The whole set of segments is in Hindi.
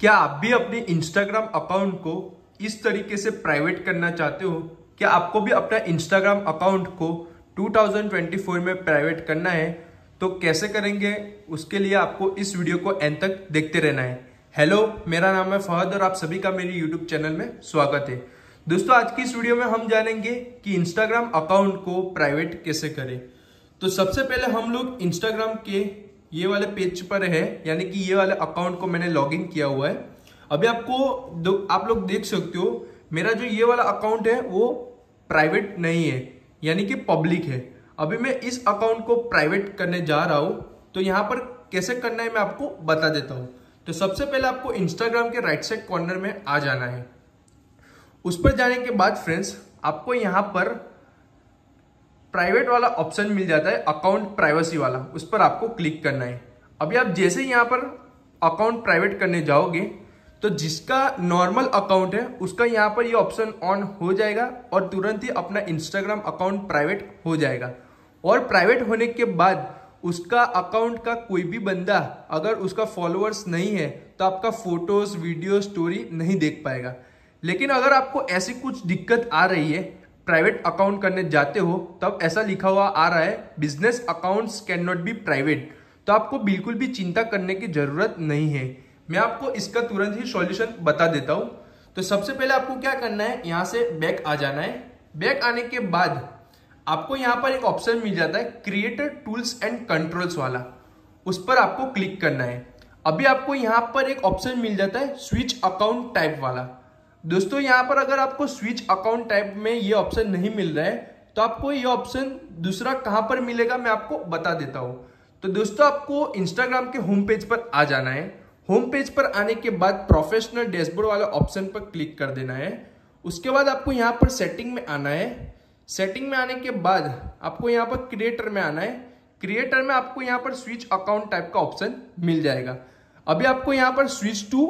क्या आप भी अपने इंस्टाग्राम अकाउंट को इस तरीके से प्राइवेट करना चाहते हो? क्या आपको भी अपना इंस्टाग्राम अकाउंट को 2024 में प्राइवेट करना है? तो कैसे करेंगे? उसके लिए आपको इस वीडियो को एंड तक देखते रहना है। हेलो मेरा नाम है फहद और आप सभी का मेरे यूट्यूब चैनल में स्वागत है। दोस्तों, आज की इस वीडियो में हम जानेंगे कि इंस्टाग्राम अकाउंट को प्राइवेट कैसे करें। तो सबसे पहले हम लोग इंस्टाग्राम के ये वाले पेज पर है, यानी कि ये वाले अकाउंट को मैंने लॉगिन किया हुआ है। अभी आपको आप लोग देख सकते हो, मेरा जो ये वाला अकाउंट है, वो प्राइवेट नहीं है, यानी कि पब्लिक है। अभी मैं इस अकाउंट को प्राइवेट करने जा रहा हूँ तो यहाँ पर कैसे करना है मैं आपको बता देता हूँ। तो सबसे पहले आपको इंस्टाग्राम के राइट साइड कॉर्नर में आ जाना है। उस पर जाने के बाद फ्रेंड्स आपको यहाँ पर प्राइवेट वाला ऑप्शन मिल जाता है अकाउंट प्राइवेसी वाला। उस पर आपको क्लिक करना है। अभी आप जैसे यहाँ पर अकाउंट प्राइवेट करने जाओगे तो जिसका नॉर्मल अकाउंट है, उसका यहाँ पर ये यह ऑप्शन ऑन हो जाएगा और तुरंत ही अपना इंस्टाग्राम अकाउंट प्राइवेट हो जाएगा। और प्राइवेट होने के बाद उसका अकाउंट का कोई भी बंदा अगर उसका फॉलोअर्स नहीं है तो आपका फ़ोटोज़ वीडियो स्टोरी नहीं देख पाएगा। लेकिन अगर आपको ऐसी कुछ दिक्कत आ रही है प्राइवेट अकाउंट करने जाते हो, तब ऐसा लिखा हुआ आ रहा है business accounts can not be private तो आपको बिल्कुल भी चिंता करने की ज़रूरत नहीं है। मैं आपको इसका तुरंत ही सॉल्यूशन बता देता हूँ। तो सबसे पहले आपको क्या करना है, यहाँ से बैक आ जाना है। बैक आने के बाद आपको यहाँ पर एक ऑप्शन मिल जाता है क्रिएटर टूल्स एंड कंट्रोल्स वाला। उस पर आपको क्लिक करना है। अभी आपको यहाँ पर एक ऑप्शन मिल जाता है स्विच अकाउंट टाइप वाला। दोस्तों, यहाँ पर अगर आपको स्विच अकाउंट टाइप में ये ऑप्शन नहीं मिल रहा है तो आपको ये ऑप्शन दूसरा कहाँ पर मिलेगा मैं आपको बता देता हूँ। तो दोस्तों, आपको इंस्टाग्राम के होम पेज पर आ जाना है। होम पेज पर आने के बाद प्रोफेशनल डैशबोर्ड वाले ऑप्शन पर क्लिक कर देना है। उसके बाद आपको यहाँ पर सेटिंग में आना है। सेटिंग में आने के बाद आपको यहाँ पर क्रिएटर में आना है। क्रिएटर में आपको यहाँ पर स्विच अकाउंट टाइप का ऑप्शन मिल जाएगा। अभी आपको यहाँ पर स्विच टू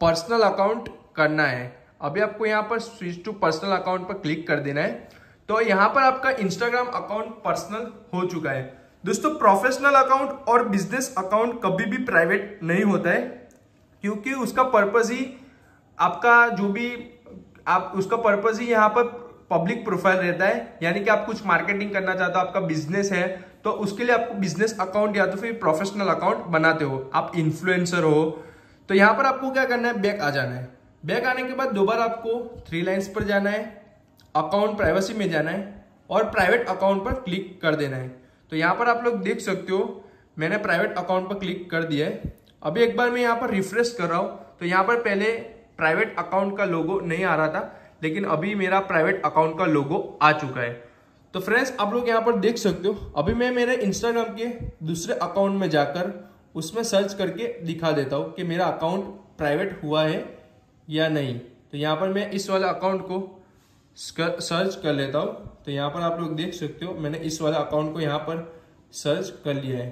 पर्सनल अकाउंट करना है। अभी आपको यहाँ पर स्विच टू पर्सनल अकाउंट पर क्लिक कर देना है। तो यहाँ पर आपका इंस्टाग्राम अकाउंट पर्सनल हो चुका है। दोस्तों प्रोफेशनल अकाउंट और बिज़नेस अकाउंट कभी भी प्राइवेट नहीं होता है, क्योंकि उसका पर्पज ही आपका जो भी, आप, उसका पर्पज ही यहाँ पर पब्लिक प्रोफ़ाइल रहता है। यानी कि आप कुछ मार्केटिंग करना चाहते हो, आपका बिज़नेस है तो उसके लिए आपको बिज़नेस अकाउंट या तो फिर प्रोफेशनल अकाउंट बनाते हो। आप इन्फ्लुएंसर हो तो यहाँ पर आपको क्या करना है? बैक आ जाना है। बैक आने के बाद दोबारा आपको थ्री लाइन्स पर जाना है अकाउंट प्राइवेसी में जाना है और प्राइवेट अकाउंट पर क्लिक कर देना है। तो यहाँ पर आप लोग देख सकते हो, मैंने प्राइवेट अकाउंट पर क्लिक कर दिया है। अभी एक बार मैं यहाँ पर रिफ्रेश कर रहा हूँ तो यहाँ पर पहले प्राइवेट अकाउंट का लोगो नहीं आ रहा था, लेकिन अभी मेरा प्राइवेट अकाउंट का लोगो आ चुका है। तो फ्रेंड्स आप लोग यहाँ पर देख सकते हो, अभी मैं मेरे इंस्टाग्राम के दूसरे अकाउंट में जाकर उसमें सर्च करके दिखा देता हूँ कि मेरा अकाउंट प्राइवेट हुआ है। या नहीं? तो यहाँ पर मैं इस वाला अकाउंट को सर्च कर लेता हूँ। तो यहाँ पर आप लोग देख सकते हो, मैंने इस वाला अकाउंट को यहाँ पर सर्च कर लिया है।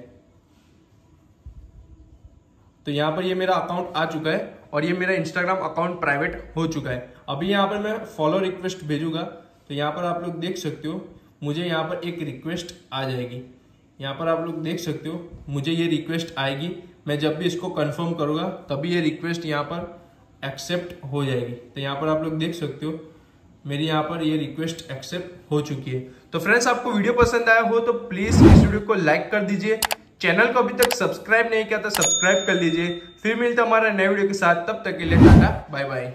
तो यहाँ पर ये मेरा अकाउंट आ चुका है और ये मेरा इंस्टाग्राम अकाउंट प्राइवेट हो चुका है। अभी यहाँ पर मैं फॉलो रिक्वेस्ट भेजूँगा। तो यहाँ पर आप लोग देख सकते हो, मुझे यहाँ पर एक रिक्वेस्ट आ जाएगी। यहाँ पर आप लोग देख सकते हो, मुझे ये रिक्वेस्ट आएगी। मैं जब भी इसको कंफर्म करूँगा, तभी ये रिक्वेस्ट यहाँ पर एक्सेप्ट हो जाएगी। तो यहाँ पर आप लोग देख सकते हो, मेरी यहाँ पर ये रिक्वेस्ट एक्सेप्ट हो चुकी है। तो फ्रेंड्स आपको वीडियो पसंद आया हो तो प्लीज़ इस वीडियो को लाइक कर दीजिए। चैनल को अभी तक सब्सक्राइब नहीं किया तो सब्सक्राइब कर लीजिए। फिर मिलता हमारा नए वीडियो के साथ। तब तक के लिए टाटा बाय बाय